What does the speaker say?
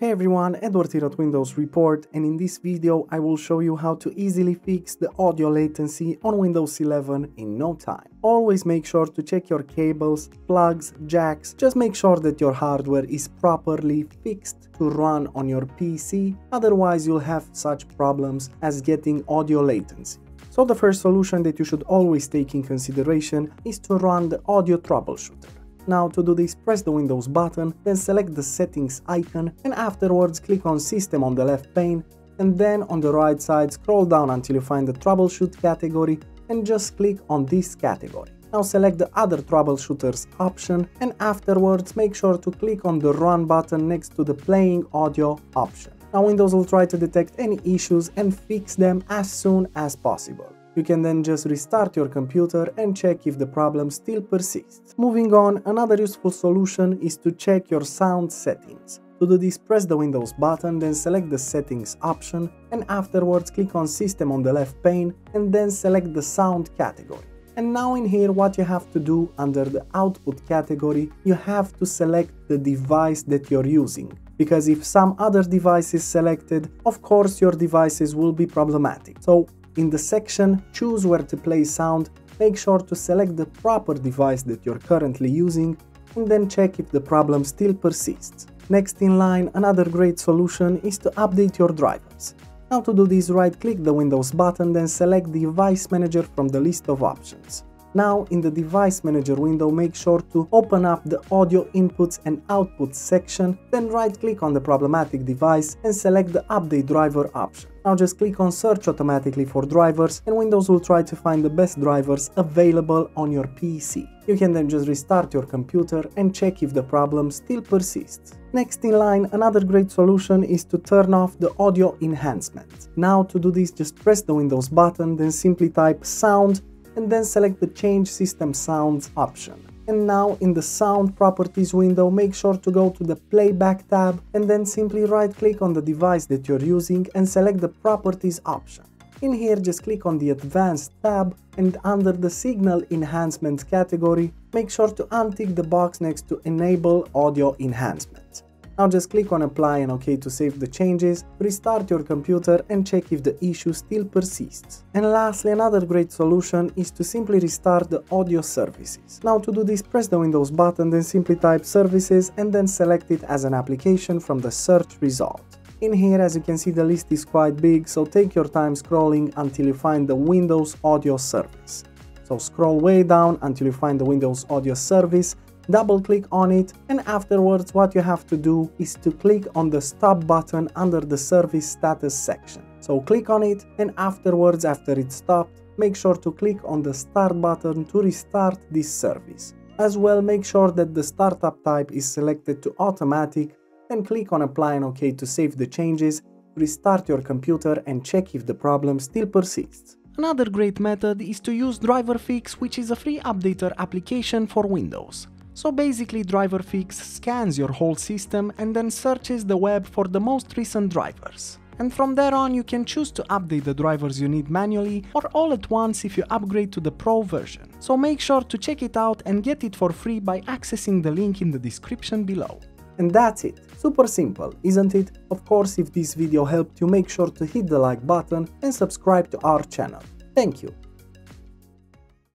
Hey everyone, Edward here at Windows Report and in this video I will show you how to easily fix the audio latency on Windows 11 in no time. Always make sure to check your cables, plugs, jacks, just make sure that your hardware is properly fixed to run on your PC, otherwise you'll have such problems as getting audio latency. So the first solution that you should always take in consideration is to run the audio troubleshooter. Now to do this, press the Windows button, then select the settings icon and afterwards click on system on the left pane and then on the right side scroll down until you find the troubleshoot category and just click on this category. Now select the other troubleshooters option and afterwards make sure to click on the run button next to the playing audio option. Now Windows will try to detect any issues and fix them as soon as possible. You can then just restart your computer and check if the problem still persists. Moving on, another useful solution is to check your sound settings. To do this, press the Windows button, then select the Settings option, and afterwards click on System on the left pane, and then select the Sound category. And now in here what you have to do under the Output category, you have to select the device that you're using because if some other device is selected, of course your devices will be problematic. So in the section choose where to play sound, make sure to select the proper device that you're currently using and then check if the problem still persists. Next in line, another great solution is to update your drivers. Now to do this, right click the Windows button, then select Device Manager from the list of options. Now in the device manager window make sure to open up the audio inputs and outputs section, then right click on the problematic device and select the update driver option. Now just click on search automatically for drivers and Windows will try to find the best drivers available on your PC. You can then just restart your computer and check if the problem still persists. Next in line, another great solution is to turn off the audio enhancement. Now to do this just press the Windows button then simply type sound and then select the Change System Sounds option. And now in the Sound Properties window, make sure to go to the Playback tab and then simply right click on the device that you're using and select the Properties option. In here just click on the Advanced tab and under the Signal Enhancement category, make sure to untick the box next to Enable Audio Enhancement. Now just click on apply and OK to save the changes, restart your computer and check if the issue still persists. And lastly, another great solution is to simply restart the audio services. Now to do this, press the Windows button, then simply type services and then select it as an application from the search result. In here, as you can see, the list is quite big, so take your time scrolling until you find the Windows Audio Service. So scroll way down until you find the Windows Audio Service double click on it and afterwards what you have to do is to click on the stop button under the service status section. So click on it and afterwards after it's stopped make sure to click on the start button to restart this service. As well make sure that the startup type is selected to automatic and click on apply and OK to save the changes, restart your computer and check if the problem still persists. Another great method is to use DriverFix which is a free updater application for Windows. So basically DriverFix scans your whole system and then searches the web for the most recent drivers. And from there on you can choose to update the drivers you need manually or all at once if you upgrade to the Pro version. So make sure to check it out and get it for free by accessing the link in the description below. And that's it. Super simple, isn't it? Of course, if this video helped you, make sure to hit the like button and subscribe to our channel. Thank you.